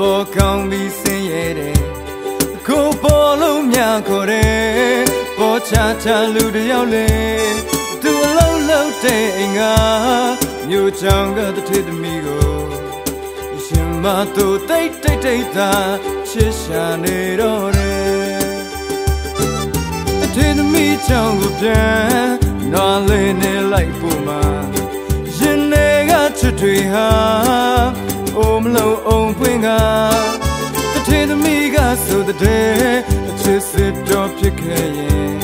ဘောကောင်းပြီးဆင်းရဲတယ်ကိုပေါ်လုံးမြခေါ်တယ်ပေါ်ချချလူတယောက်လေသူအလုံးလုံးတဲ့အိမ်ကမြို့ချောင်းကတထေသမီးကိုရှင်မတို့တိတ်တိတ်တိတ်သာချစ်ရှာနေတော့တယ်တထေသမီးချောင်းကိုပြန်နွားလေး တွေကချစ်တွေဟာအိုမလုံးအောင်ပွင့်ကတထေသမီးကဆိုတဲ့အချစ်စစ်တော်ဖြစ်ခဲ့ရင်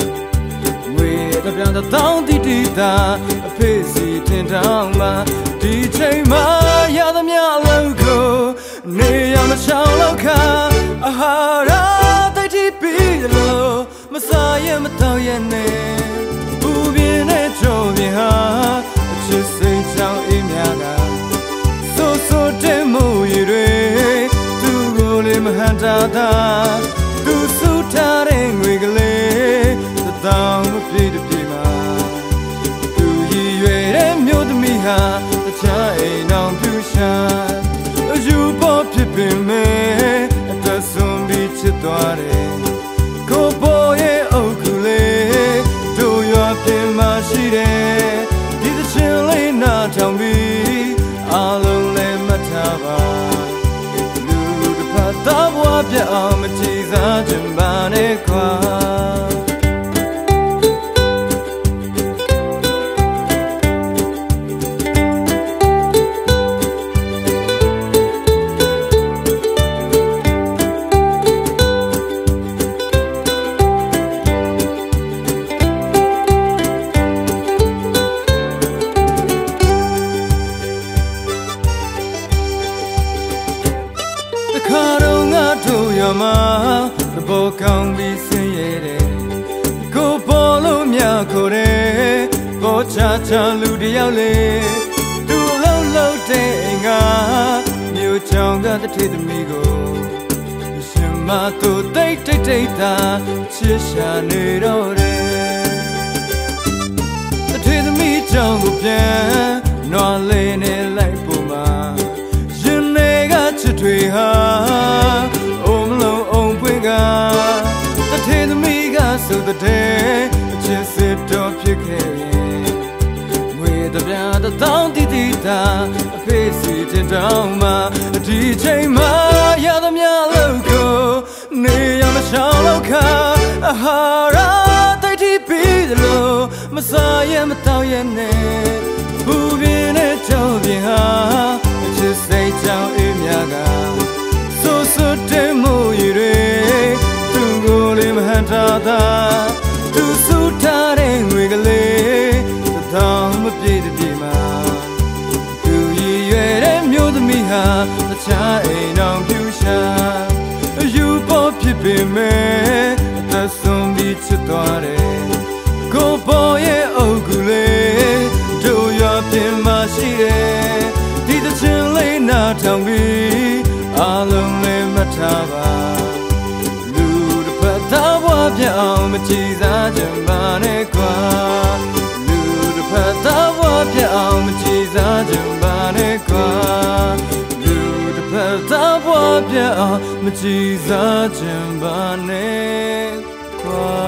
ငွေတပြန်တောင်းတီတီတာအဖေးစီထင်တောင်းမှာဒီချိန်မှာရသမျှအလုံးကိုနေရမချောင်းလောက်ခါ မဟန်တာတာသူစုထားတဲ့ငွေကလေးသတောင်မပြေတပြေမှာသူရည်ရွယ်တဲ့မြို့သမီးဟာတခြားအိမ်အောင်ပြူရှာအယူပေါ်ဖြစ်ပင်မဲ့အသက်ဆုံးပြီးချစ်သွားတယ် ခါတော့ငါတို့ရမှာသဘောကောင်းပြီးဆင်းရဲတယ်ကိုပေါ်လို့မြခေါ်တယ်ပေါ်ချချလူတယောက်လေသူ့လုံးလုံးတဲ့အိမ်ကမြို့ချောင်းကတထေသမီးကိုရှင်မတို့တိတ်တိတ်တိတ်သာချစ်ရှာနေတော့တယ်တထေသမီးချောင်းကိုပြန်နွားလေးနဲ့လိုက်ဖို့မှာရင်တွေကချစ်တွေဟာ တီတီတာအဖေးစီတင်တောင်းမှာဒီချိန်မှာရသမျှလို့ကိုနေရမရှောင်လို့ခါအဟာရာတိတ်တီပြီးလို့မစားရမတော့ရနဲ့ဘူပြင်းနဲ့ကြောင်ပြင်းဟာအချစ်စိတ်ကြောင့်အေးမြကဆိုဆိုတဲ့မူရည်တွေသူကိုလေးမဟန်တာသာသူ တခြားအိမ်အောင်ပြူရှာအယူပေါ်ဖြစ်ပေမဲ့အသက်ဆုံးပြီးချစ်သွားတယ်ကိုပေါ်ရဲ့အုပ်ကူလေးတို့ရွာပြင်မှာရှိတယ်ဒီသချင်းလေးနားထောင်ပြီးအားလုံးလေးမှတ်ထားပါလူတစ်ဖက်သားဘွားပြအောင်မကြည်စားခြင်းပါနဲ့ကွာလူတစ်ဖက်သားဘွားပြအောင်မကြည် မကြည်စားခြင်းပါနဲ့ကွာ